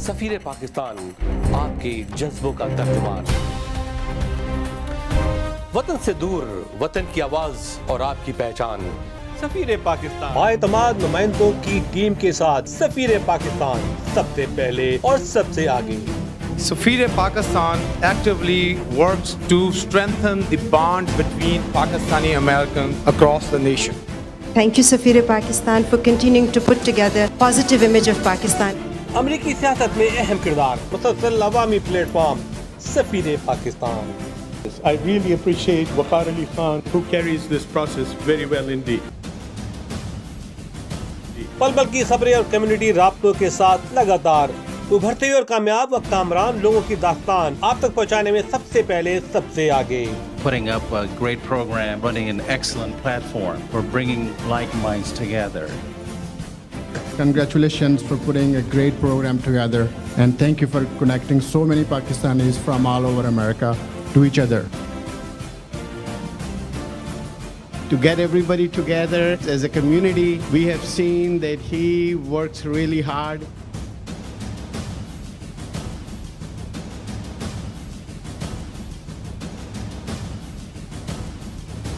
سفیر پاکستان آپ کے جذبوں کا ترجمان وطن سے دور وطن کی آواز اور آپ کی پہچان۔ سفیر پاکستان۔ اعتماد نمائندوں کی ٹیم کے ساتھ سفیر پاکستان سب سے پہلے اور سب سے آگے۔ Safira Pakistan actually works to strengthen the bond between Pakistani American across the nation Thank you, Safira Pakistan, for continuing to put together positive image of Pakistan. امریکی سیاست میں اہم کردار مسلسل عوامی پلیٹ فارم سفیر Pakistan I really appreciate Waqar Ali Khan who carries this process very well indeed. پل پل کی صبری اور کمیونٹی رابطوں کے ساتھ لگاتار ابھرتے اور کامیاب و کامران لوگوں کی داستان آپ تک پہنچانے میں سب سے پہلے سب سے آگے putting up a great program, running an excellent platform for bringing like minds together. Congratulations for putting a great program together, and thank you for connecting so many Pakistanis from all over America to each other. to get everybody together as a community. We have seen that he works really hard.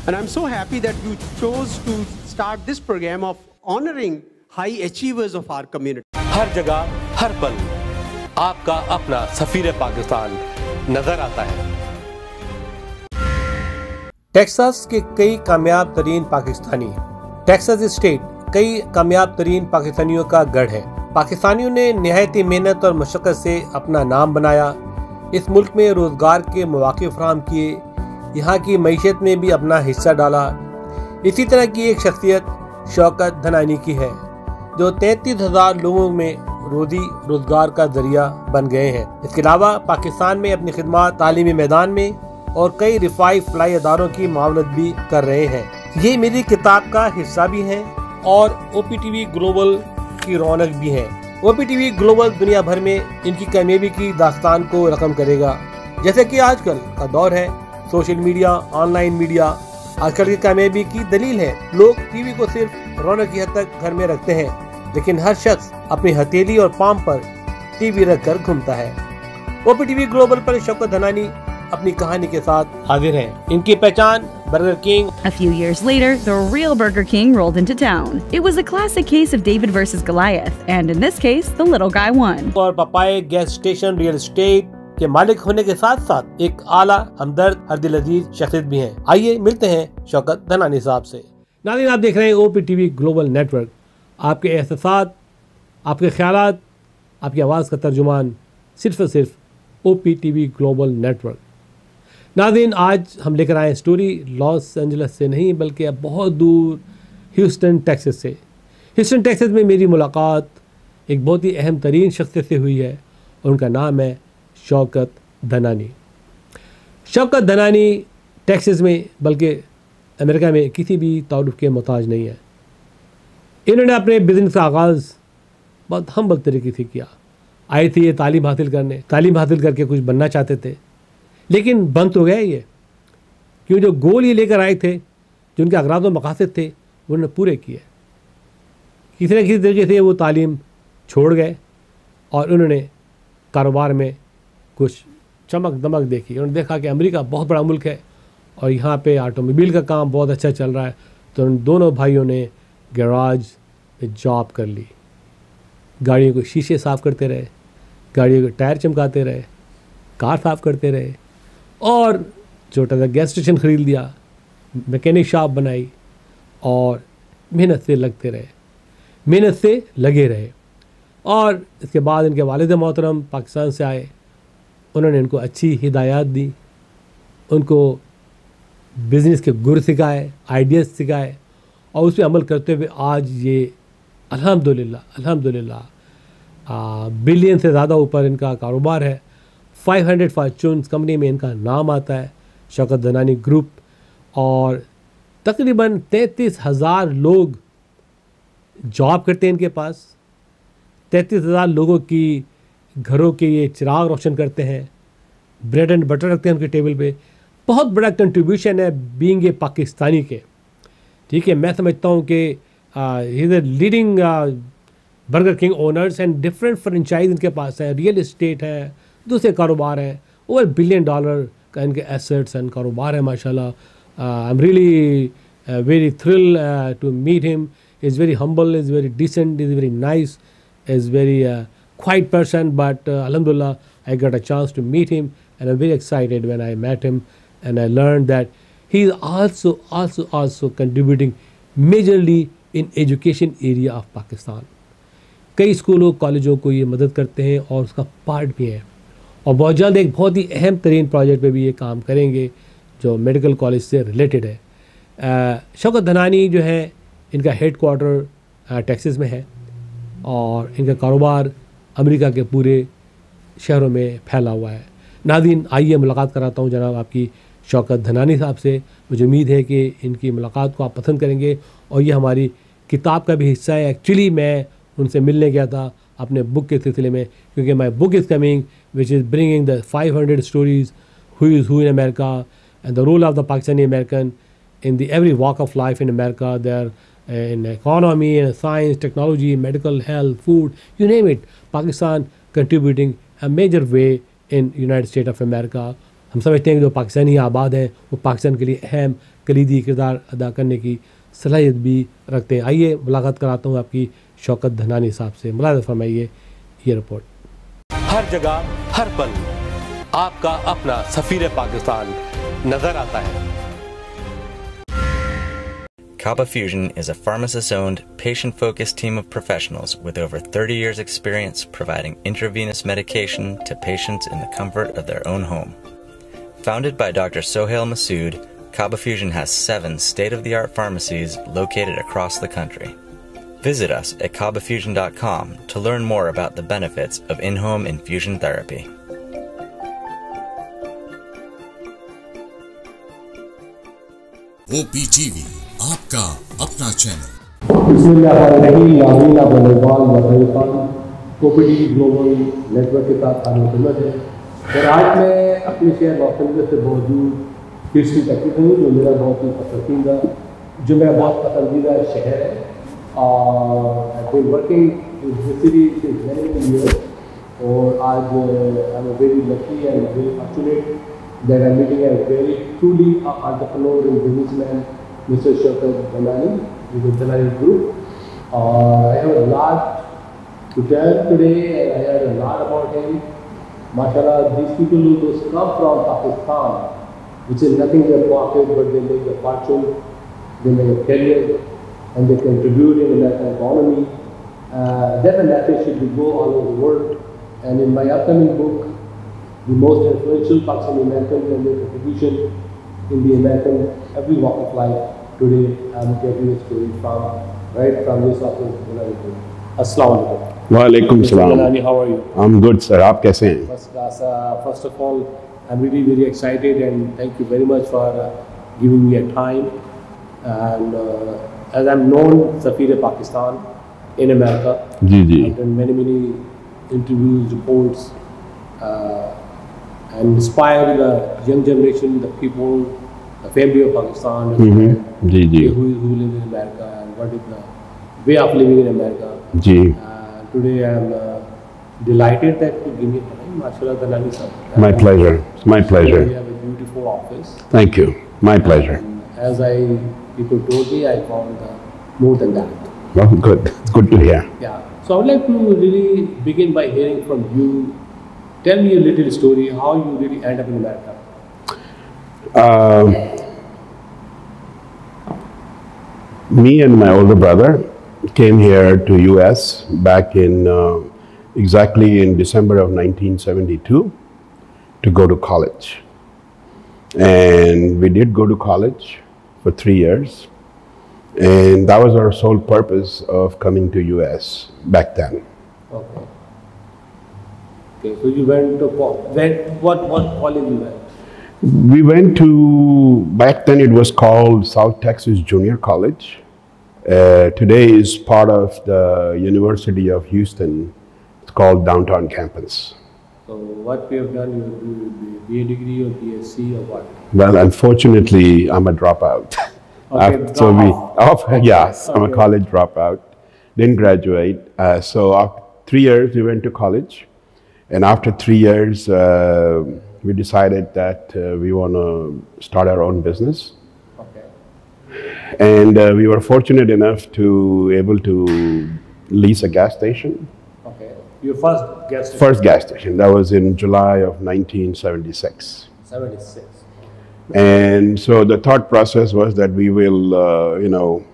And I'm so happy that you chose to start this program of honoring high achievers of our community ہر جگہ ہر پل آپ کا اپنا سفیر پاکستان نظر آتا ہے۔ Texas کے کئی کامیاب ترین پاکستانی ٹیکساس اسٹیٹ کئی کامیاب ترین پاکستانیوں کا گڑھ ہے۔ پاکستانیوں نے نہایتی محنت اور مشقت سے اپنا نام بنایا۔ اس ملک میں روزگار کے مواقع فراہم کیے۔ یہاں کی معیشت میں بھی اپنا حصہ ڈالا۔ اسی طرح کی ایک شخصیت شوکت دھنانی کی ہے۔ جو تینتیس ہزار لوگوں میں روزی روزگار کا ذریعہ بن گئے ہیں۔ اس کے علاوہ پاکستان میں اپنی خدمات تعلیمی میدان میں اور کئی رفائی فلائی اداروں کی معاونت بھی کر رہے ہیں۔ یہ میری کتاب کا حصہ بھی ہیں اور او پی ٹی وی گلوبل کی رونق بھی ہیں۔ O P T V global دنیا بھر میں ان کی کامیابی کی داستان کو رقم کرے گا۔ جیسے کہ آج کل کا دور ہے، social media, online media آج کل کی کامیابی کی دلیل ہے لوگ ٹی وی کو صرف رونق کی حد تک گھر میں رکھتے ہیں لیکن ہر شخص اپنی ہتیلی اور پام پر ٹی وی رکھ کر گھومتا ہے او پی ٹی وی گلوبل پر شوکت دھنانی اپنی کہانی کے ساتھ حاضر ہیں ان کی پہچان Burger King. A few years later, the real Burger King rolled into town. It was a classic case of David versus Goliath, and in this case, the little guy won. For Papaya gas station real estate کے مالک ہونے کے ساتھ ساتھ ایک اعلیٰ ہمدرد ہر عزیز شخصیت بھی ہیں۔ آئیے ملتے ہیں شوکت دھنانی صاحب سے۔ ناظرین، آپ دیکھ رہے ہیں O P T V global network آپ کے احساسات، آپ کے خیالات، آپ کی آواز کا ترجمان صرف اور صرف O P T V global network ناظرین، آج ہم لے کر آئے اسٹوری لاس اینجلس سے نہیں، بلکہ اب بہت دور ہیوسٹن ٹیکسس سے۔ ہیوسٹن ٹیکسس میں میری ملاقات ایک بہت ہی اہم ترین شخصیت سے ہوئی ہے اور ان کا نام ہے شوکت دنانی۔ شوکت دنانی ٹیکسز میں، بلکہ امریکہ میں کسی بھی تعارف کے محتاج نہیں ہے۔ انہوں نے اپنے بزنس کا آغاز بہت ہمبل طریقے سے کیا۔ آئے تھے یہ تعلیم حاصل کرنے، تعلیم حاصل کر کے کچھ بننا چاہتے تھے۔ لیکن بند تو گئے یہ۔ کیوں جو گول یہ لے کر آئے تھے، جو ان کے اغراض و مقاصد تھے وہ انہوں نے پورے کیے۔ کسی نہ کسی طریقے سے وہ تعلیم چھوڑ گئے اور انہوں نے کاروبار میں کچھ چمک دمک دیکھی۔ انہوں نے دیکھا کہ امریکہ بہت بڑا ملک ہے اور یہاں پہ آٹوموبیل کا کام بہت اچھا چل رہا ہے۔ تو ان دونوں بھائیوں نے گیراج میں جاب کر لی۔ گاڑیوں کو شیشے صاف کرتے رہے، گاڑیوں کے ٹائر چمکاتے رہے، کار صاف کرتے رہے۔ اور چھوٹا سا گیس اسٹیشن خرید لیا، میکینک شاپ بنائی اور محنت سے لگتے رہے۔ محنت سے لگے رہے۔ اور اس کے بعد ان کے والد محترم پاکستان سے آئے۔ انہوں نے ان کو اچھی ہدایات دی، ان کو بزنس کے گر سکھائے آئیڈیاز سکھائے، اور اس پہ عمل کرتے ہوئے آج یہ الحمد للہ الحمد للہ بلین سے زیادہ اوپر ان کا کاروبار ہے۔ فائیو ہنڈریڈ فارچونس کمپنی میں ان کا نام آتا ہے، شوکت دنانی گروپ۔ اور تقریباً تینتیس ہزار لوگ جاب کرتے ہیں ان کے پاس۔ تینتیس ہزار لوگوں کی گھروں کے یہ چراغ روشن کرتے ہیں بریڈ اینڈ بٹر رکھتے ہیں ان کے ٹیبل پہ۔ بہت بڑا کنٹریبیوشن ہے بینگ اے پاکستانی کے۔ ٹھیک ہے، میں سمجھتا ہوں کہ is a leading Burger King owners and different franchise ان کے پاس ہے۔ ریئل اسٹیٹ ہے، دوسرے کاروبار ہیں۔ اوور بلین ڈالر کا ان کے ایسٹس اینڈ کاروبار ہیں ماشاء اللہ I am really very thrill to meet him is very humble is very decent is very nice is very quiet person, but uh, Alhamdulillah, I got a chance to meet him, and I'm very excited when I met him, and I learned that he is also, also, also contributing majorly in education area of Pakistan کئی اسکولوں کالجوں کو یہ مدد کرتے ہیں اور اس کا پارٹ بھی ہے. اور بہت جلد ایک بہت ہی اہم ترین پروجیکٹ پہ بھی یہ کام کریں گے جو میڈیکل کالج سے ریلیٹڈ ہے. شوکت دھنانی جو ہے ان کا ہیڈ کوارٹر ٹیکسس میں ہے اور ان کا کاروبار امریکہ کے پورے شہروں میں پھیلا ہوا ہے۔ ناظرین، آئیے ملاقات کراتا ہوں جناب آپ کی شوکت دھنانی صاحب سے۔ مجھے امید ہے کہ ان کی ملاقات کو آپ پسند کریں گے اور یہ ہماری کتاب کا بھی حصہ ہے۔ ایکچولی میں ان سے ملنے گیا تھا اپنے بک کے سلسلے میں، کیونکہ my book is coming which is bringing the five hundred stories who is who in America and the role of the Pakistani American in the every walk of life in America they are in economy and science technology medical health, food you name it Pakistan contributing a major way in United state of America. ہم سمجھتے ہیں کہ جو پاکستانی آباد ہیں وہ پاکستان کے لیے اہم کلیدی کردار ادا کرنے کی صلاحیت بھی رکھتے ہیں۔ آئیے ملاقات کراتا ہوں آپ کی شوکت دھنانی صاحب سے۔ ملاقات فرمائیے یہ رپورٹ۔ ہر جگہ ہر پل آپ کا اپنا سفیر پاکستان نظر آتا ہے۔ Kaba Fusion is a pharmacist owned, patient focused team of professionals with over 30 years' experience providing intravenous medication to patients in the comfort of their own home. Founded by Dr. Sohail Masood, Kaba Fusion has seven state of the art pharmacies located across the country. Visit us at kabafusion.com to learn more about the benefits of in home infusion therapy. آپ کا اپنا channel. بسم اللہ الرحیم ناظرین آپ بلوان وزیر Khan global network کے ساتھ خان خدمت ہے۔ اور آج میں اپنے شہر واسطے سے موجود کرسی تک ہوں، جو میرا بہت ہی پسندیدہ، جو میرا بہت پسندیدہ شہر ہے۔ اور ورکنگ اور آج I very lucky and very fortunate that I meeting a very truly entrepreneur and businessman Mr. Shaukat Dhanani, with the Dhanani Group. Uh, I have a lot to tell today, and I heard a lot about him. MashaAllah, these people who just come from Pakistan, which is nothing in their pocket, but they make a fortune, they make a career, and they contribute in the national economy. Uh, that message should go all over the world. And in my upcoming book, the most influential Pakistani Americans and their contribution in the American every walk of life Today, I'm getting a story from right from this office. Assalamu alaikum. वालेकुम Mr. सलाम Dhanani, how are you? I'm good sir आप कैसे हैं First class. Uh, first of all, I'm really very excited and thank you very much for uh, giving me a time. And uh, as I'm known, Safir Pakistan in America. जी जी I've done many many interviews, reports, uh, and inspire the young generation, the people, the family of Pakistan, हम्म, जी जी who, who live in America and what is the way of living in America. जी. Today I am uh, delighted that you give me time, Mashallah Dhanani sir. My pleasure. It's my pleasure. We have a beautiful office. Thank you. My pleasure. And as I people told me, I found uh, more than that. Well, good. It's good to hear. Yeah. So I would like to really begin by hearing from you. Tell me a little story how you really end up in America. Uh, me and my older brother came here to US back in uh, exactly in December of 1972 to go to college. And we did go to college for three years. And that was our sole purpose of coming to US back then. Okay. Okay. So you went to co- what what college you went? We went to, back then it was called South Texas Junior College. Uh, today is part of the University of Houston. It's called Downtown Campus. So what we have done, you do BA degree or BSc or what? Well, unfortunately, I'm a dropout. Okay, Af- so we, dropout. off, yes, I'm a Okay. college dropout. Didn't graduate. Uh, so after three years, we went to college, and after three years, uh, we decided that uh, we want to start our own business. And uh, we were fortunate enough to be able to lease a gas station. Okay. Your first guest. First gas station. That was in July of 1976. 76. And so the thought process was that we will, uh, you know,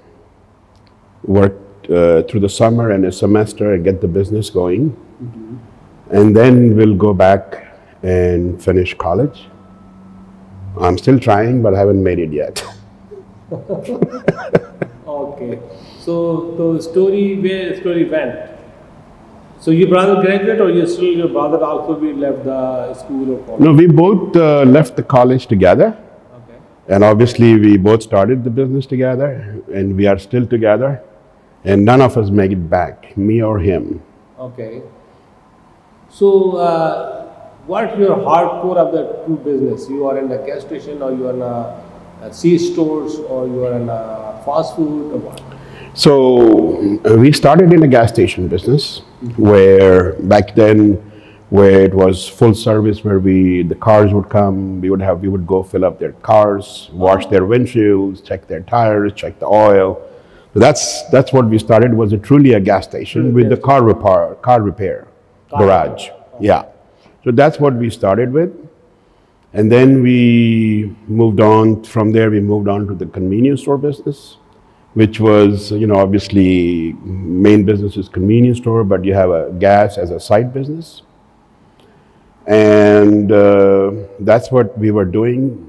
work uh, through the summer and a semester and get the business going. And then we'll go back and finish college. I'm still trying, but I haven't made it yet. okay. So the story where story went. So your brother graduate or you still your brother also we left the school or college? No, we both uh, left the college together. And obviously, we both started the business together, and we are still together. And none of us make it back, me or him. Okay. So uh, what's your hardcore of the two business? You are in the gas station or you are in a, a C stores or you are in a fast food or what? So uh, we started in a gas station business, where back then, where it was full service, where we the cars would come, we would have we would go fill up their cars, wash their windshields, check their tires, check the oil. So that's that's what we started. Was a truly a gas station with the car repair car repair garage. Yeah. So that's what we started with. And then we moved on from there. We moved on to the convenience store business, which was, you know, obviously main business is convenience store, but you have a gas as a side business. And uh, that's what we were doing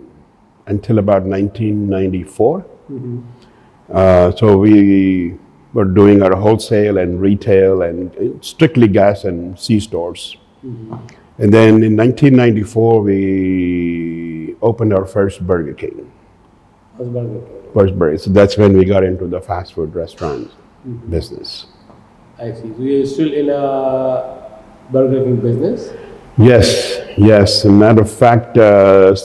until about 1994. Uh, so we were doing our wholesale and retail and strictly gas and C stores. And then in 1994, we opened our first Burger King. Husband. First Burger. So that's when we got into the fast food restaurant Mhm. business. I see. So you're still in a Burger King business? Yes, yes. As a matter of fact, uh,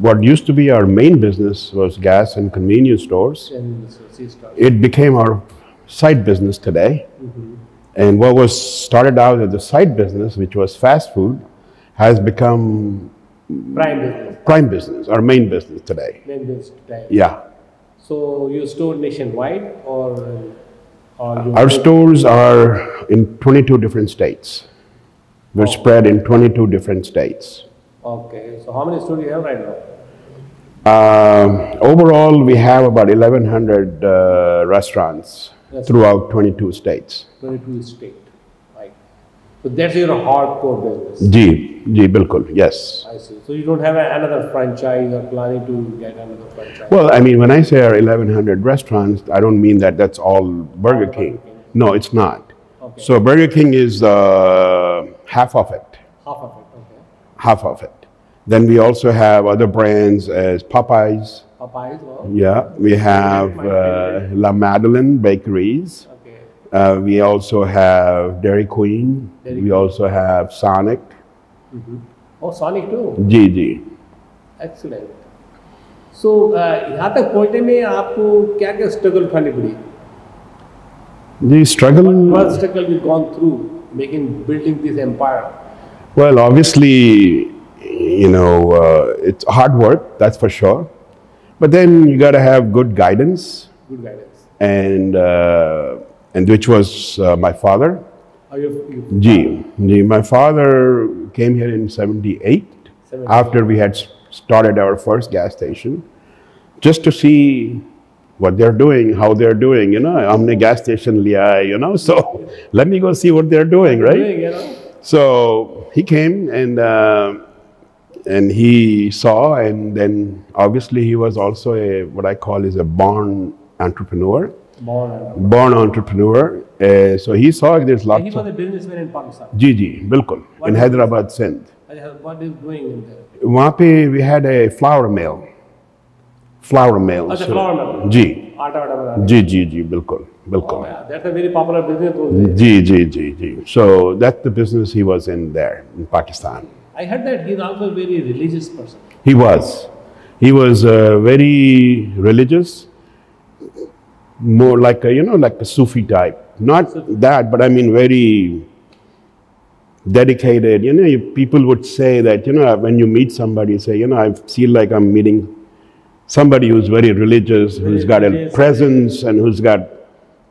what used to be our main business was gas and convenience stores. In C store. It became our side business today. And what was started out as a side business, which was fast food, has become Prime business. prime business, our main business today. Main business today. Yeah. So you store nationwide or or you Our stores are in 22 different states. We're spread in 22 different states. Okay. So how many stores do you have right now? Um, overall, we have about 1,100 uh, restaurants Yes. throughout 22 states. 22 state. So that's your hardcore business. Ji, ji, bilkul, yes. I see. So you don't have another franchise or planning to get another franchise? Well, I mean, when I say our 1,100 restaurants, I don't mean that that's all Burger King. No, it's not. Okay. So Burger King is uh, half of it, Half of it. Okay. half of it. Then we also have other brands as Popeyes. Popeyes. Well. Yeah, we have uh, La Madeleine Bakeries. Uh, we also have Dairy Queen. Dairy we also have Sonic. Mhm. Oh, Sonic too. Ji ji Excellent. So uh, यहाँ तक पहुँचने में आपको क्या क्या struggle उठानी पड़ी The struggle. What struggle you gone through making building this empire? Well, obviously, you know, uh, it's hard work, that's for sure. But then you got to have good guidance, Good guidance. and uh, and which was uh, my father. Are you, you Ji, ji, my father came here in '78 after we had s- started our first gas station, just to see what they're doing, how they're doing. You know, हमने gas station लिया है, you know, so let me go see what they're doing, right? doing, you know? So he came and uh, and he saw, and then obviously he was also a what I call is a born entrepreneur, Born and born entrepreneur. Uh, so he saw there's And lots he of was a businessman in Pakistan. जी जी बिल्कुल What in is- Hyderabad, Sindh. What is doing in there? वहाँ पे we had a flour mill, flour mill. अच्छा, So- flour mill. जी आटा वाटा बनाने जी जी जी बिल्कुल बिल्कुल Yeah, that's a very popular business those days. Ji ji ji ji. So that's the business he was in there in Pakistan. I heard that he's also a very religious person. He was. He was uh, very religious, more like a, you know, like a Sufi type Not that, but I mean very dedicated. You know, you, people would say that, you know, when you meet somebody, say, you know, I feel like I'm meeting somebody who's very religious, who's got a presence and who's got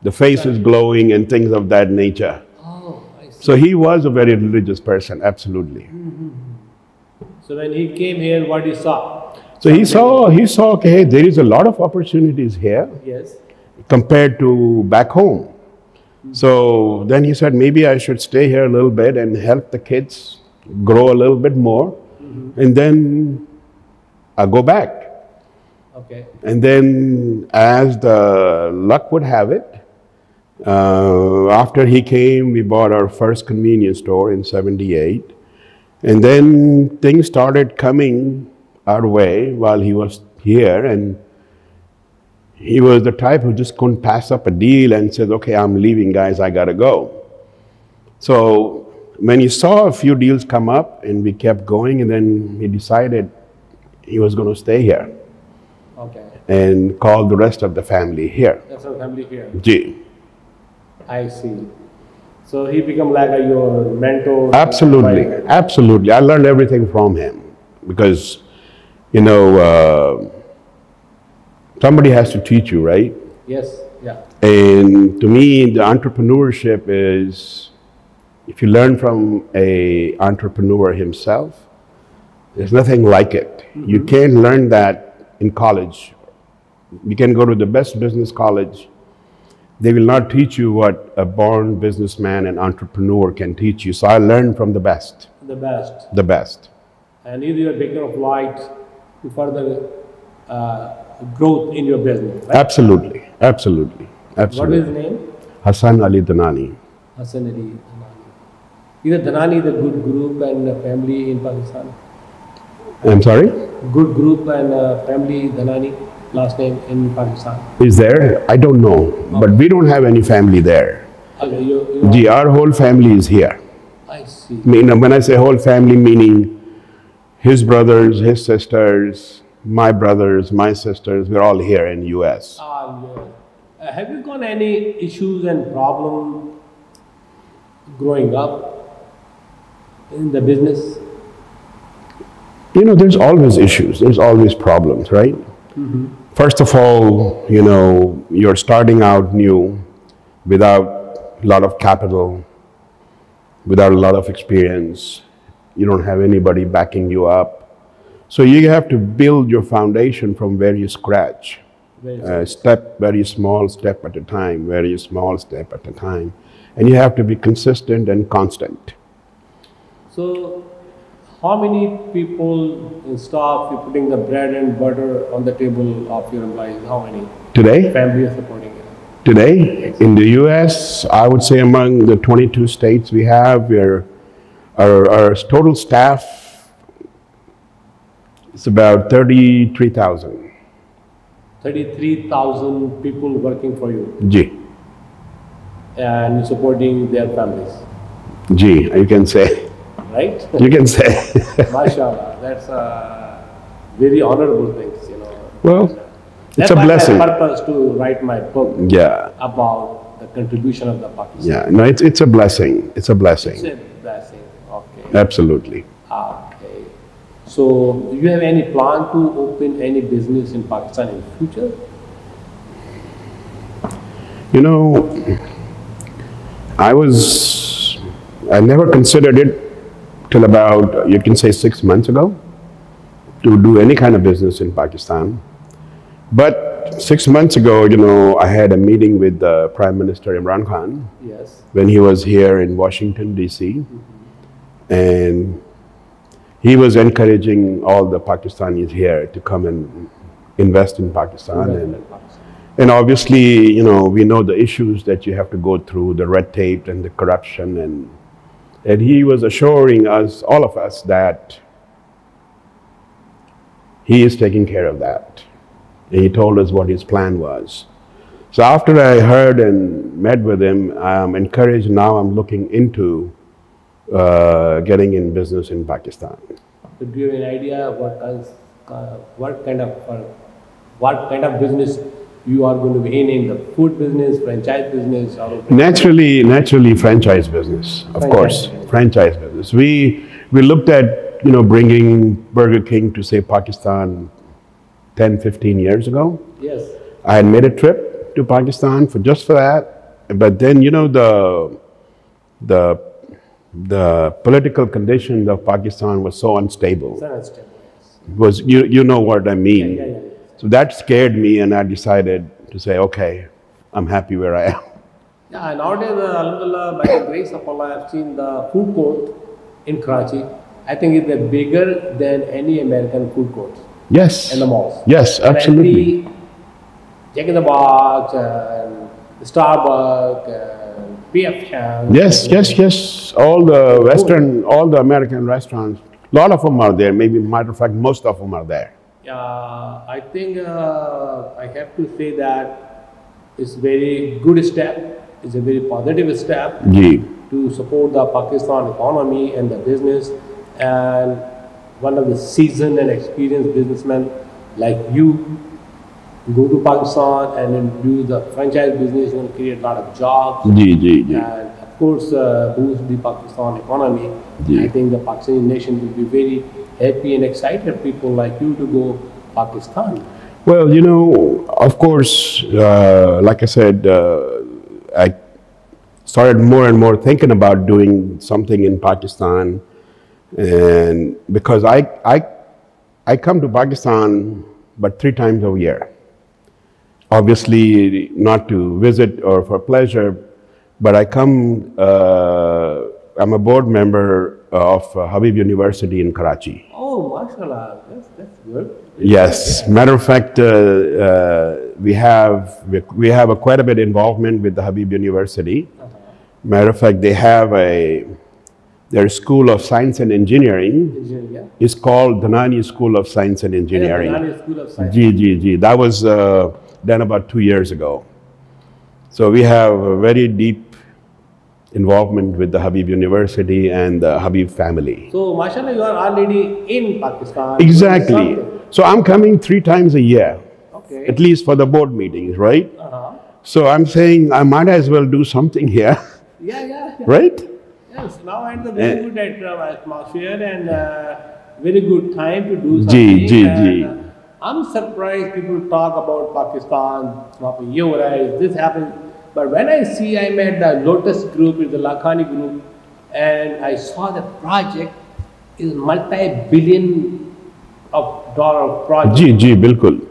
the face is glowing and things of that nature. Oh, I see. So he was a very religious person, absolutely. Mm-hmm. So when he came here, what he saw? So he saw, he saw, okay, there is a lot of opportunities here Yes. Compared to back home. So then he said, maybe I should stay here a little bit and help the kids grow a little bit more, and then I'll go back. Okay. And then, as the luck would have it, uh, after he came, we bought our first convenience store in 78. And then things started coming our way while he was here. And he was the type who just couldn't pass up a deal and says, okay, I'm leaving, guys, I gotta go. So when he saw a few deals come up and we kept going, and then he decided he was gonna stay here Okay. and call the rest of the family here. That's our family here. Gee, I see. So he become like a, your mentor. absolutely, absolutely. I learned everything from him because, you know, uh, somebody has to teach you, right? Yes. Yeah. And to me, the entrepreneurship is if you learn from a entrepreneur himself, there's nothing like it. You can't learn that in college. You can go to the best business college. They will not teach you what a born businessman and entrepreneur can teach you. So I learned from the best, The best. the best. And he's your beacon of light to further uh, growth in your business. Right? Absolutely, absolutely, What is his name? Hassan Ali Dhanani. Hassan Ali Dhanani. Either Dhanani is a good group and family in Pakistan. I'm sorry? Good group and uh, family Dhanani, last name in Pakistan. Is there? I don't know. But we don't have any family there. Okay, you, you Gee, our whole family is here. I see. I mean, when I say whole family, meaning his brothers, his sisters, my brothers, my sisters, we're all here in US. Ah, yes. Uh, have you got any issues and problem growing up in the business? You know, there's always issues, there's always problems, right? First of all, you know, you're starting out new without a lot of capital, without a lot of experience. You don't have anybody backing you up. So you have to build your foundation from where you scratch. Very Uh, step very small step at a time, very small step at a time. And you have to be consistent and constant. So, how many people in staff you putting the bread and butter on the table of your employees? How many? Today? Family is supporting it. Today, in the US, I would say among the 22 states we have, we're, our, our total staff is about 33,000. 33,000 people working for you G. and supporting their families, G, you can say. right? You can say. MashaAllah, that's a very honorable thing, you know. well, That's it's a why I had blessing. purpose to write my book Yeah, about the contribution of the Pakistan. yeah. No, it's, it's a blessing. It's a blessing. It's a blessing. Okay. Absolutely. Okay. So, do you have any plan to open any business in Pakistan in future? You know, I was, I never considered it till about, you can say six months ago, to do any kind of business in Pakistan. But six months ago, you know, I had a meeting with uh, Prime Minister Imran Khan Yes. when he was here in Washington, D.C. And he was encouraging all the Pakistanis here to come and invest in Pakistan. And, and obviously, you know, we know the issues that you have to go through, the red tape and the corruption. And, and he was assuring us, all of us, that he is taking care of that. And he told us what his plan was. So after I heard and met with him, I'm encouraged. Now I'm looking into uh, getting in business in Pakistan. So, do you have an idea what kinds, uh, what kind of, uh, what kind of business you are going to be in, in the food business, franchise business, or Naturally, naturally, franchise business, of Franchise course, franchise business. We we looked at you know bringing Burger King to say Pakistan 10, 15 years ago. Yes. I had made a trip to Pakistan for just for that, but then you know the the the political conditions of Pakistan was so unstable. Was you you know what I mean? Yeah, yeah, yeah. So that scared me, and I decided to say, okay, I'm happy where I am. Yeah, nowadays, uh, Alhamdulillah, by the grace of Allah, I've seen the food court in Karachi. I think it's uh, bigger than any American food court. Yes. In the malls. Yes, absolutely. Apparently, Jack in the Box, and Starbucks, and PF. Yes, yes, yes. All the Western, all the American restaurants, a lot of them are there. Maybe, matter of fact, most of them are there. Uh, I think uh, I have to say that it's very good step. It's a very positive step Ji. to support the Pakistan economy and the business. And one of the seasoned and experienced businessmen like you go to Pakistan and then do the franchise business. You're going to create a lot of jobs. Ji, ji, ji. And of course, uh, boost the Pakistan economy. I think the Pakistani nation will be very happy and excited people like you to go Pakistan. Well, you know, of course, uh, like I said, uh, I started more and more thinking about doing something in Pakistan, and because I I I come to Pakistan but three times a year. Obviously, not to visit or for pleasure, but I come. Uh, I'm a board member of uh, Habib University in Karachi. Oh, mashallah, that's, that's good. Yes, matter of fact, uh, uh, we have we, we have a quite a bit involvement with the Habib University. Matter of fact, they have a their School of Science and Engineering Engineering, yeah. is called Dhanani School of Science and Engineering. Dhanani School of Science. G G G. That was uh, done about two years ago. So we have a very deep involvement with the Habib University and the Habib family. So, mashallah, you are already in Pakistan. Exactly. So I'm coming three times a year, Okay. at least for the board meetings, right? Uh-huh. So I'm saying I might as well do something here, Yeah, yeah, yeah. right? Yes, now and the very Eh. good uh, atmosphere and uh, very good time to do something. ji, and, ji. I'm surprised people talk about Pakistan, you guys? this happened. But when I see I'm at the Lotus group, it's the Lakhani group, and I saw the project is multi-billion of dollar project. Ji, ji, bilkul.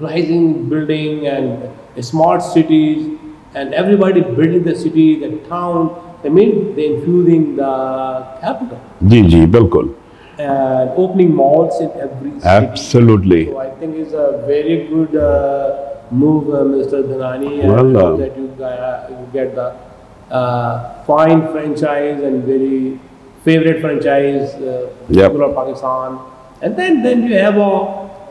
Rising building and smart cities and everybody building the city, the town. I mean, they're infusing the capital. Ji, ji, bilkul and opening malls in every city. Absolutely. So I think it's a very good uh, move, uh, Mr. Dhanani, Well, uh, that you, got, you get the uh, fine franchise and very favorite franchise, uh, Yep. of Pakistan. And then, then you have a,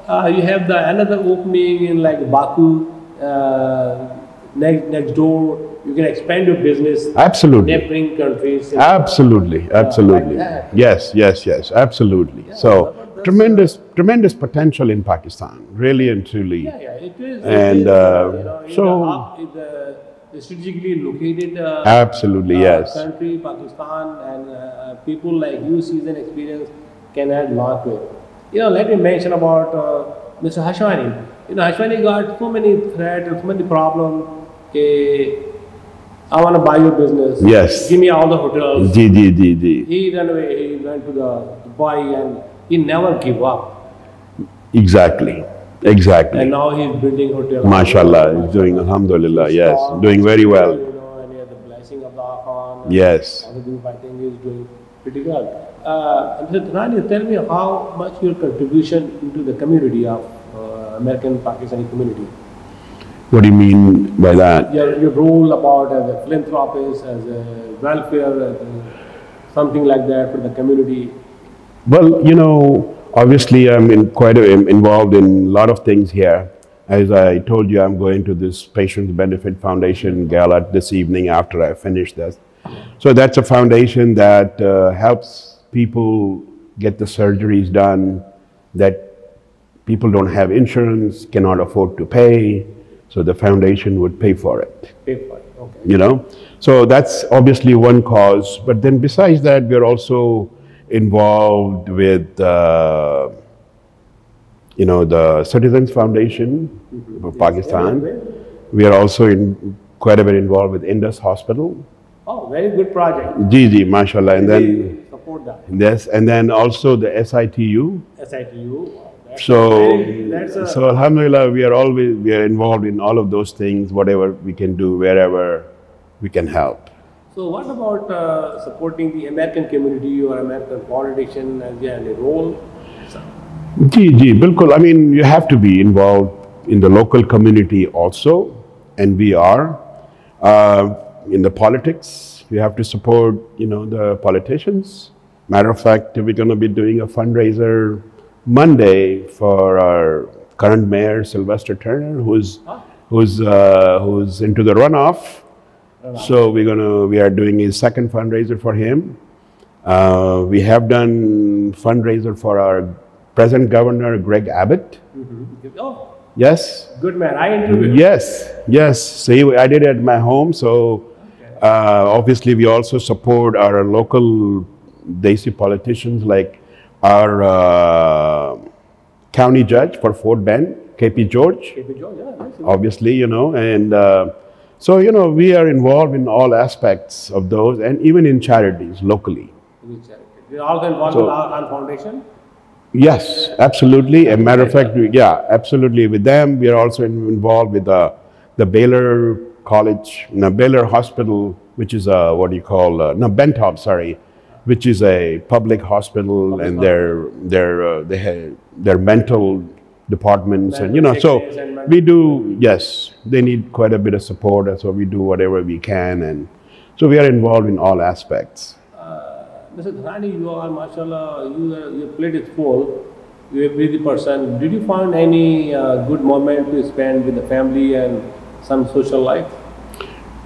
uh, you have the another opening in like Baku, uh, next next door. You can expand your business. Absolutely. Neighboring countries. Absolutely, absolutely. that. Yes, yes, yes, absolutely. So tremendous, tremendous potential in Pakistan, really and truly. Yeah, yeah, it is. And is, uh, you know, so, the, the strategically located uh, Absolutely, uh, yes. country, Pakistan, and uh, people like you, seasoned experience, can add lot to it. You know, let me mention about uh, Mr. Hashwani. You know, Hashwani got so many threats and so many problems. Okay, I want to buy your business. Yes. Give me all the hotels. Ji, ji, ji, ji. He ran away. He went to the Dubai and he never give up. Exactly, exactly. And now he's building hotels. MashaAllah, he's doing Alhamdulillah, yes, doing very well. You know, and he has the blessing of the Khan. Yes. The I think, is doing pretty well. Uh, Mr. Dhanani, tell me how much your contribution into the community of uh, American Pakistani community. What do you mean by that? Your, your role about as a philanthropist, as a welfare, as a, something like that for the community. Well, you know, obviously I'm in quite a, I'm involved in a lot of things here. As I told you, I'm going to this Patients Benefit Foundation gala this evening after I finish this. So that's a foundation that uh, helps people get the surgeries done that people don't have insurance, cannot afford to pay. So the foundation would pay for it. Pay for it. Okay. You know, so that's obviously one cause. But then besides that, we're also involved with, uh, you know, the Citizens Foundation of Pakistan. We are also in quite a bit involved with Indus Hospital. Oh, very good project. Gigi, mashallah. And then, Support that. yes, and then also the SITU. SITU. So, so Alhamdulillah, we are always we are involved in all of those things, whatever we can do, wherever we can help. So what about uh, supporting the American community or American politician as they have a role? Ji, ji, bilkul. I mean, you have to be involved in the local community also, and we are. Uh, in the politics, we have to support, you know, the politicians. Matter of fact, we're going to be doing a fundraiser Monday for our current mayor, Sylvester Turner, who's who's uh, who's into the runoff. So we're gonna we are doing a second fundraiser for him. Uh, we have done fundraiser for our present governor Greg Abbott. Oh, Yes. good man. I interviewed. Yes. Yes. So he- I did it at my home. So uh, obviously we also support our local Desi politicians like our uh, county judge for Fort Bend, KP George KP George, yeah, nice. obviously, you know, and uh, so, you know, we are involved in all aspects of those and even in charities locally. You're also involved So- with our our foundation. Yes, absolutely. A matter of fact, we, yeah, absolutely. With them, we are also involved with the, the Baylor College, no, Baylor Hospital, which is a, what do you call, uh, no, Ben Taub, sorry, which is a public hospital and their, their, uh, they have their mental departments and, you know, so Mental mental- we do, yes, they need quite a bit of support and so we do whatever we can and so we are involved in all aspects. Mr. Dhani, you are, mashallah, you, are- your plate is full. You're a busy person. Did you find any uh, good moment to spend with the family and some social life?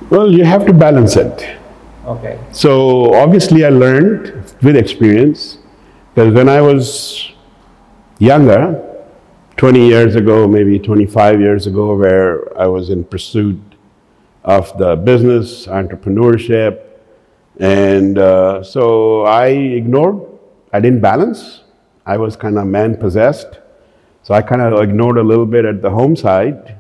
Well, you have to balance it. Okay. So obviously, I learned with experience because when I was younger, 20 years ago, maybe 25 years ago, where I was in pursuit of the business, entrepreneurship, and uh, so I ignored, I didn't balance. I was kind of man possessed. So I kind of ignored a little bit at the home side,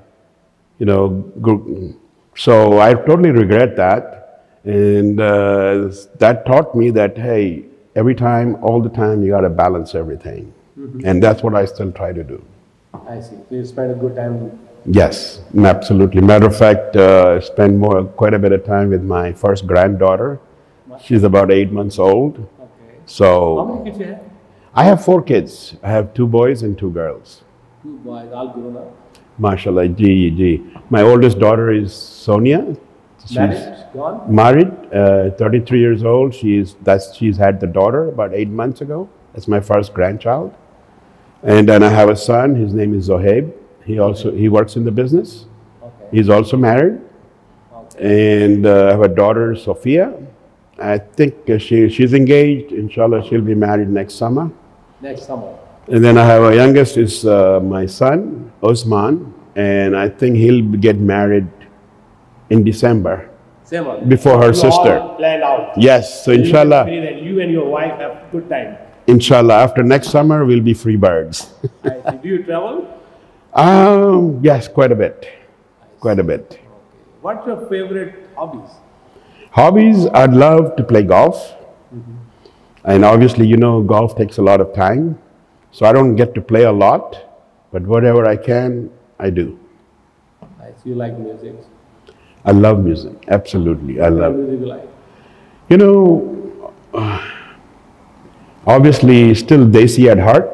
you know. So I totally regret that. And uh, that taught me that, hey, every time, all the time, you got to balance everything. Mhm. And that's what I still try to do. I see. So you spend a good time. Yes, absolutely. Matter of fact, uh, I spent more, quite a bit of time with my first granddaughter. She's about eight months old. Okay. So How many kids you have? I have four kids. I have two boys and two girls. Two boys, all grown up. Mashallah, gee, gee. My oldest daughter is Sonia. She's Married? Married, uh, 33 years old. She's that's she's had the daughter about eight months ago. That's my first grandchild. And then I have a son. His name is Zohaib. He also he works in the business. Okay. He's also married. And uh, I have a daughter, Sophia. I think uh, she she's engaged. Inshallah, she'll be married next summer. Next summer. And then I have a youngest is uh, my son, Osman, and I think he'll get married in December before her You sister. planned out. Yes, so You inshallah, that you and your wife have good time. inshallah, after next summer we'll be free birds. Do you travel? um, yes, quite a bit, quite a bit. What's your favorite hobbies? Hobbies, I'd love to play golf, and obviously, you know, golf takes a lot of time, so I don't get to play a lot, but whatever I can, I do. I see you like music. I love music, absolutely, I love. music you like? You know, uh, obviously, still Desi at heart.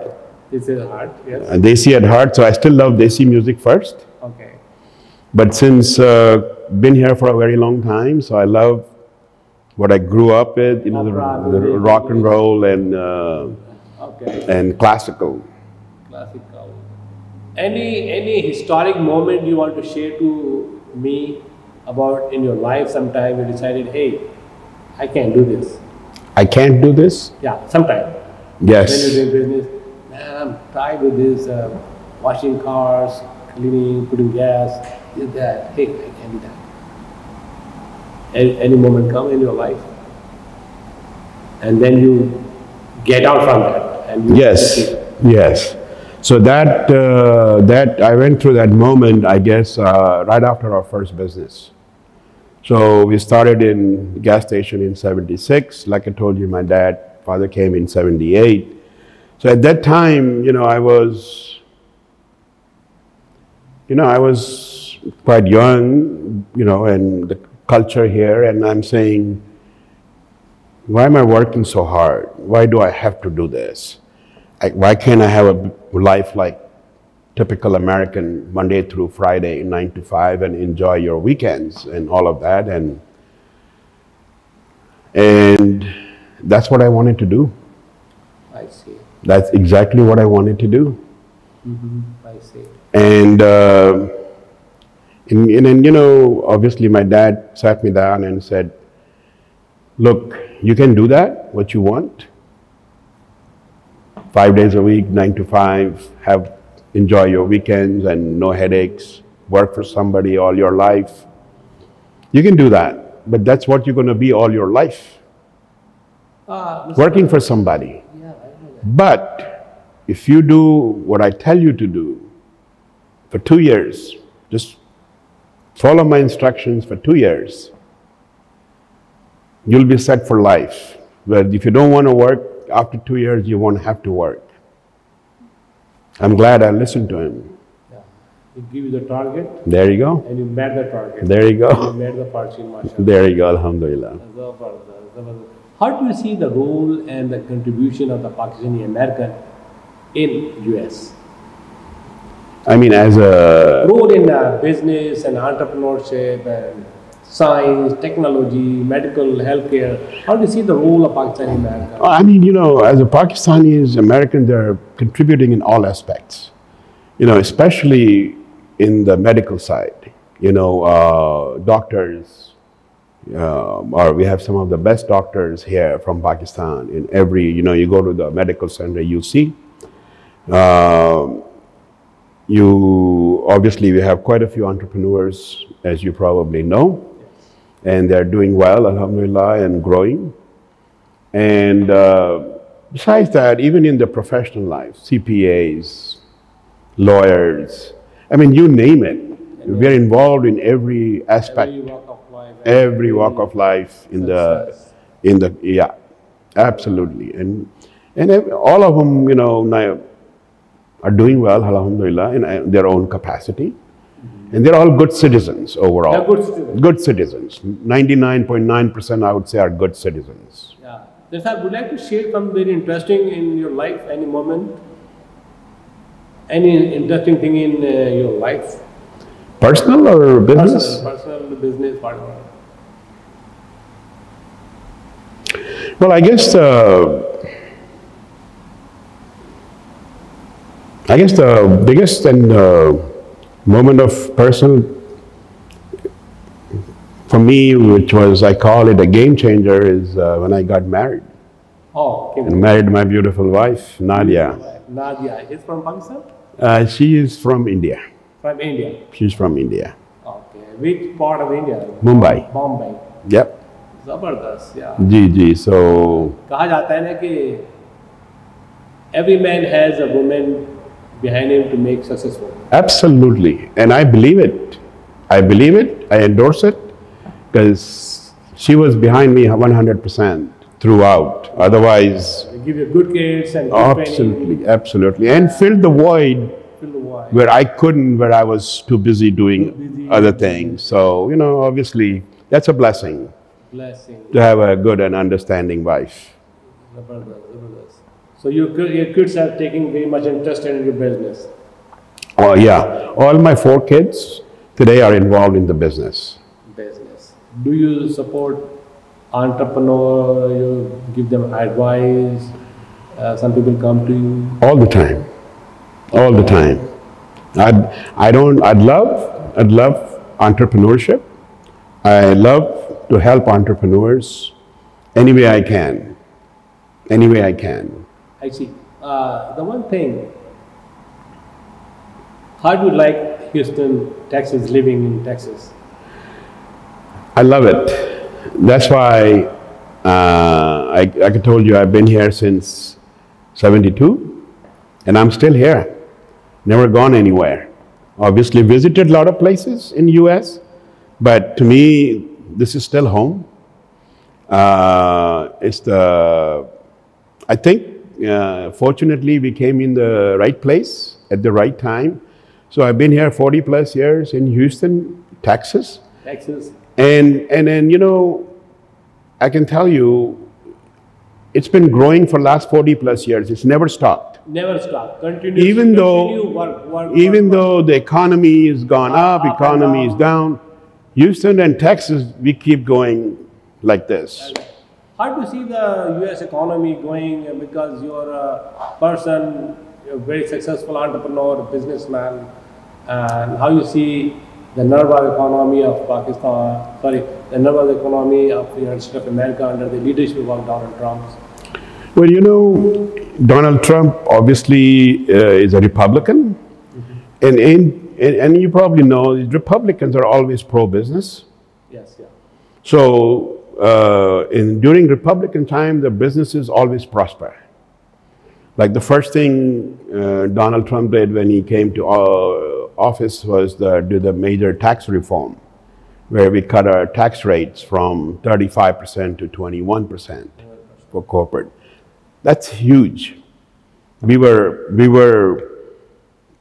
This is hard, yes. Uh, Desi at heart, so I still love Desi music first. Okay. But since uh, been here for a very long time, so I love what I grew up with, you know, the, the rock and roll and uh, Okay. and classical. Classical. Any any historic moment you want to share to me about in your life sometime you decided, hey, I can't do this. I can't do this. Yeah, sometime. Yes. When you're doing business, man, I'm tired with this uh, washing cars, cleaning, putting gas. is that, hey, I can't do that. Any, any moment come in your life, and then you get out from that. And you Yes, yes. So that, uh, that, I went through that moment, I guess, uh, right after our first business. So we started in gas station in 76. Like I told you, my dad, father came in 78. So at that time, you know, I was, you know, I was quite young, you know, and the culture here, and I'm saying, why am I working so hard? Why do I have to do this? I, why can't I have a life like typical American Monday through Friday, nine to five, and enjoy your weekends and all of that? And and that's what I wanted to do. I see. That's exactly what I wanted to do. hmm I see. And, uh, and, and, and, you know, obviously my dad sat me down and said, look, you can do that, what you want. Five days a week, nine to five, have, enjoy your weekends and no headaches, work for somebody all your life. You can do that, but that's what you're going to be all your life, ah, Mr. working for somebody. Yeah, I know that. But if you do what I tell you to do for two years, just follow my instructions for two years, you'll be set for life. But if you don't want to work, after two years, you won't have to work. I'm glad I listened to him. He give you the target, There you go. and you met the target. There you go. And you met the fortune, mashallah. There you go, Alhamdulillah. How do you see the role and the contribution of the Pakistani American in US? I mean, as a Role in uh, business and entrepreneurship and science, technology, medical, healthcare. How do you see the role of Pakistani American? I mean, you know, as a Pakistanis, American, they're contributing in all aspects. You know, especially in the medical side. You know, uh, doctors, uh, or we have some of the best doctors here from Pakistan. In every, you know, you go to the medical center, you see. Um you obviously we have quite a few entrepreneurs, as you probably know, and they're doing well, alhamdulillah, and growing. And uh, besides that, even in the professional life, CPAs, lawyers, I mean, you name it. We're involved in every aspect, Every walk of life. every walk of life in the, in the, yeah, absolutely. And, and all of them, you know, are doing well, alhamdulillah, in uh, their own capacity. And they're all good citizens overall. They're good citizens. Good citizens. 99.9% I would say are good citizens. Yeah. Why I would like to share something very interesting in your life, any moment. Any interesting thing in uh, your life? Personal or business? Personal, personal, business, whatever. Well, I guess uh, I guess the biggest and uh, moment of personal for me, which was, I call it a game changer, is uh, when I got married. Oh, okay. And married my beautiful wife, Nadia. Nadia is from Pakistan? Uh, she is from India. From India? She's from India. Okay. Which part of India? Mumbai. Bombay. Yep. Zabardast, yeah. Ji ji. So. कहा जाता है ना कि every man has a woman behind him to make successful. Absolutely. And I believe it. I believe it. I endorse it because she was behind me 100% throughout. Otherwise, give you good kids and good training. absolutely, absolutely. And filled the void Fill the void. where I couldn't, where I was too busy doing other things. So, you know, obviously, that's a blessing Blessing. to have a good and understanding wife. So your, your kids are taking very much interest in your business. Oh, yeah. All my four kids today are involved in the business. Business. Do you support entrepreneur? You give them advice. Uh, some people come to you. all the time all the time i'd i don't i'd love i'd love entrepreneurship i love to help entrepreneurs any way i can any way i can I see. Uh, the one thing How do you like Houston, Texas, living in Texas? I love it. That's why uh, I, like I told you, I've been here since 72 and I'm still here. Never gone anywhere. Obviously visited a lot of places in US, but to me, this is still home. Uh, it's the, I think, uh, fortunately, we came in the right place at the right time. So I've been here 40 plus years in Houston, Texas. Texas. And, and then, you know, I can tell you, it's been growing for last 40 plus years. It's never stopped. Never stopped. Continue. Even though, continue work, work, even work, though the economy has gone up, and economy is down, Houston and Texas, we keep going like this. How do you see the U.S. economy going? Because you're a person, you're a very successful entrepreneur, businessman, and how you see the nervous economy of Pakistan, sorry, the nervous economy of the United States of America under the leadership of Donald Trump. Well, you know, Donald Trump obviously uh, is a Republican, and, in, and and you probably know Republicans are always pro-business. Yes, yeah. So uh, in during Republican time, the businesses always prosper. Like the first thing uh, Donald Trump did when he came to uh, office was the, do the major tax reform, where we cut our tax rates from 35% to 21% for corporate. That's huge. We were, we were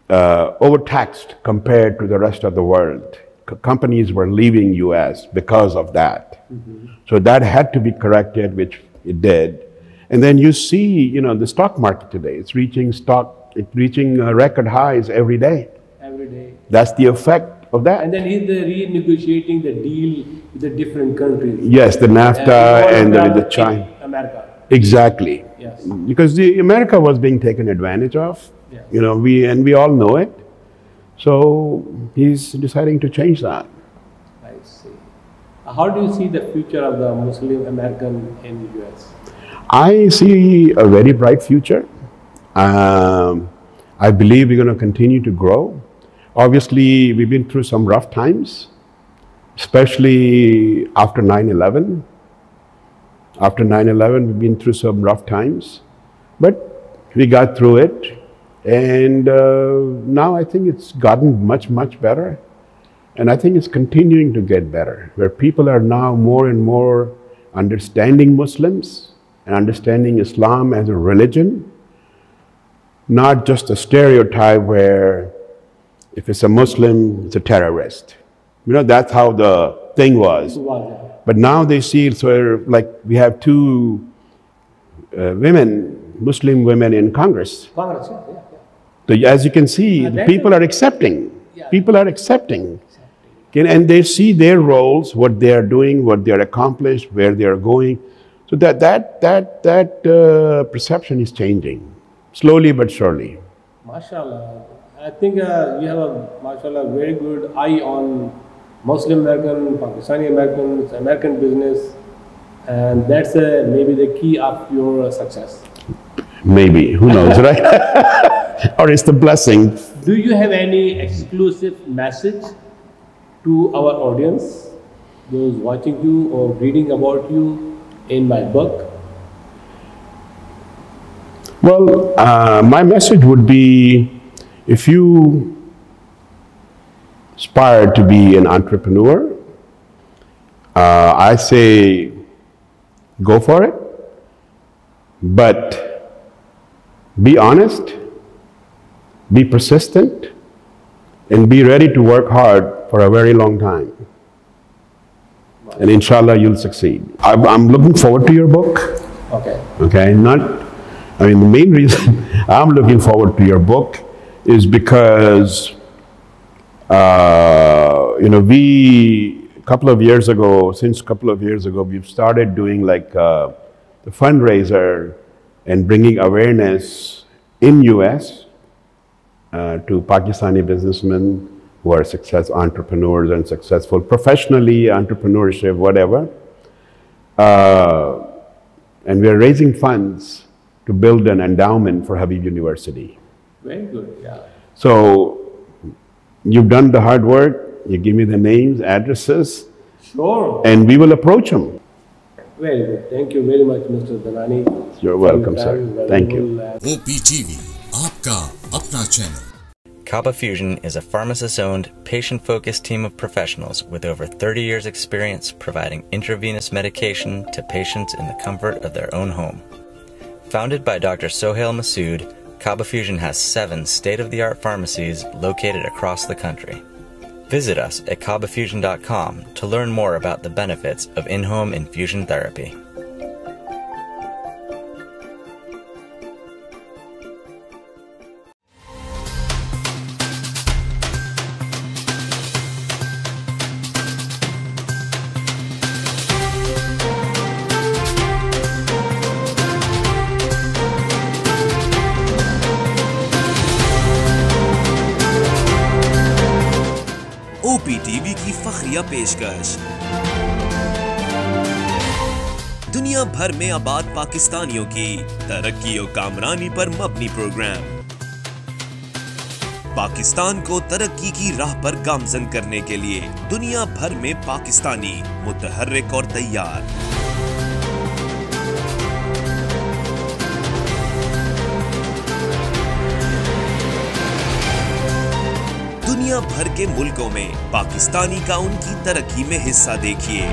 uh, overtaxed compared to the rest of the world. Companies were leaving U.S. because of that. So that had to be corrected, which it did. And then you see, you know, the stock market today. It's reaching stock, it's reaching uh, record highs every day. Every day. That's the effect of that. And then he's the renegotiating the deal with the different countries. Yes, the NAFTA all and the, the China. America. Exactly. Yes. Because the America was being taken advantage of. You know, we and we all know it. So he's deciding to change that. I see. How do you see the future of the Muslim American in the US? I see a very bright future. Um, I believe we're going to continue to grow. Obviously, we've been through some rough times, especially after 9 11. After 9 11, we've been through some rough times, but we got through it. And uh, now I think it's gotten much, much better. And I think it's continuing to get better, where people are now more and more understanding Muslims and understanding Islam as a religion, not just a stereotype where if it's a Muslim, it's a terrorist. You know, that's how the thing was. But now they see it so like we have two uh, women, Muslim women in Congress. Congress, yeah, yeah. So as you can see, Uh, the people are accepting. People are accepting. And they see their roles, what they are doing, what they are accomplished, where they are going. So that, that, that, that uh, perception is changing, slowly but surely. MashaAllah. I think uh, you have a, mashallah, very good eye on Muslim American, Pakistani Americans, American business, and that's uh, maybe the key of your success. Maybe, who knows, right? or it's the blessing. Do you have any exclusive message to our audience, those watching you or reading about you in my book? Well, uh, my message would be if you aspire to be an entrepreneur, uh, I say go for it, but be honest, be persistent, and be ready to work hard for a very long time. And inshallah, you'll succeed. I'm, looking forward to your book. Okay. Okay, not, I mean, the main reason I'm looking forward to your book is because, uh, you know, we, a couple of years ago, since a couple of years ago, we've started doing like uh, the fundraiser and bringing awareness in US uh, to Pakistani businessmen who are success entrepreneurs and successful professionally, entrepreneurship, whatever. Uh, and we are raising funds to build an endowment for Habib University. Very good, yeah. So You've done the hard work. You give me the names, addresses, Sure. and we will approach them. Very good. Thank you very much, Mr. Dhanani. You're welcome, sir. Thank you. OPTV, का अपना channel KabaFusion is a pharmacist owned, patient focused team of professionals with over 30 years' experience providing intravenous medication to patients in the comfort of their own home. Founded by Dr. Sohail Masood, KabaFusion has seven state of the art pharmacies located across the country. Visit us at kabafusion.com to learn more about the benefits of in home infusion therapy. پیشکش۔ دنیا بھر میں آباد پاکستانیوں کی ترقی و کامرانی پر مبنی پروگرام۔ پاکستان کو ترقی کی راہ پر گامزن کرنے کے لیے دنیا بھر میں پاکستانی متحرک اور تیار۔ بھر کے ملکوں میں پاکستانی کا ان کی ترقی میں حصہ دیکھیے۔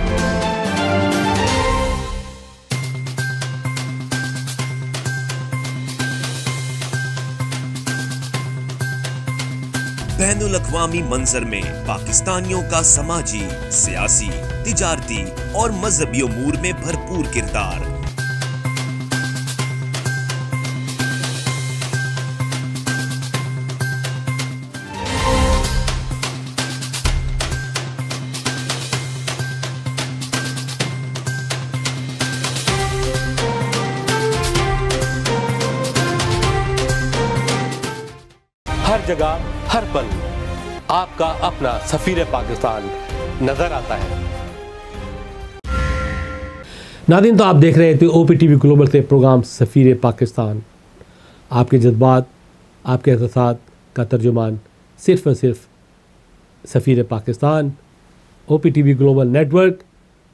بین الاقوامی منظر میں پاکستانیوں کا سماجی، سیاسی، تجارتی اور مذہبی امور میں بھرپور کردار۔ جگہ، ہر پل آپ کا اپنا سفیر پاکستان نظر آتا ہے۔ ناظرین، تو آپ دیکھ رہے تھے O P T V global سے پروگرام سفیر پاکستان۔ آپ کے جذبات، آپ کے احساسات کا ترجمان صرف اور صرف Safir Pakistan O P T V global network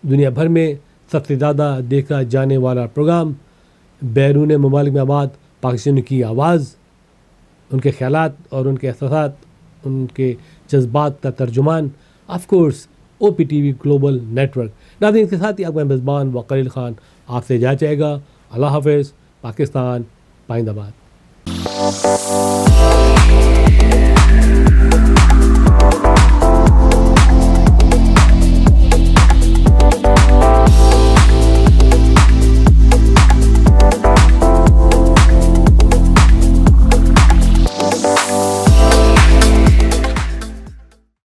دنیا بھر میں سب سے زیادہ دیکھا جانے والا پروگرام بیرون ممالک میں آباد، پاکستان کی آواز۔ ان کے خیالات اور ان کے احساسات، ان کے جذبات کا ترجمان of course O P T V global network ناظرین کے ساتھ ہی آپ کا میزبان وقریل خان آپ سے جا جائے گا۔ اللہ حافظ، پاکستان، پائندہ باد۔